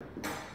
you